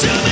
tell me.